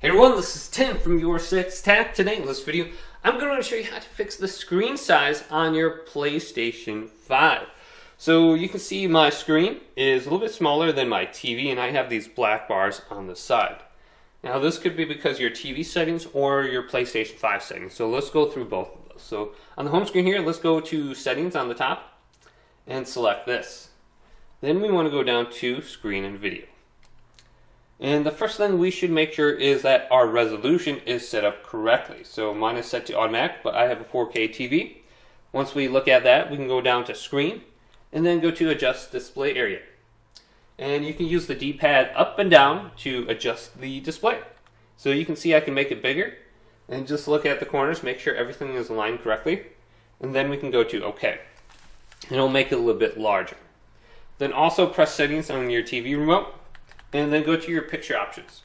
Hey everyone, this is Tim from Your Six Tech. Today in this video, I'm going to show you how to fix the screen size on your PlayStation 5. So you can see my screen is a little bit smaller than my TV and I have these black bars on the side. Now this could be because your TV settings or your PlayStation 5 settings. So let's go through both of those. So on the home screen here, let's go to settings on the top and select this. Then we want to go down to screen and video. And the first thing we should make sure is that our resolution is set up correctly. So mine is set to automatic, but I have a 4K TV. Once we look at that, we can go down to screen and then go to adjust display area. And you can use the D-pad up and down to adjust the display. So you can see I can make it bigger and just look at the corners, make sure everything is aligned correctly. And then we can go to OK. And it'll make it a little bit larger. Then also press settings on your TV remote and then go to your picture options.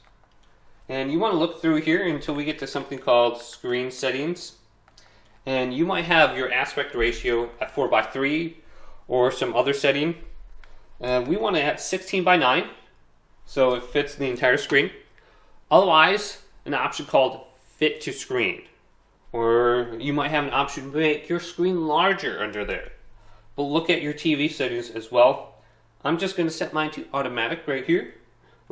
And you want to look through here until we get to something called screen settings. And you might have your aspect ratio at 4 by 3 or some other setting. And we want to have 16 by 9 so it fits the entire screen. Otherwise, an option called fit to screen. Or you might have an option to make your screen larger under there. But look at your TV settings as well. I'm just going to set mine to automatic right here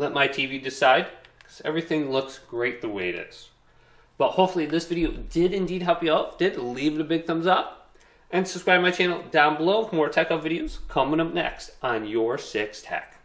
let my TV decide because everything looks great the way it is. But hopefully this video did indeed help you out. Did leave it a big thumbs up and subscribe to my channel down below for more tech up videos coming up next on Your Six Tech.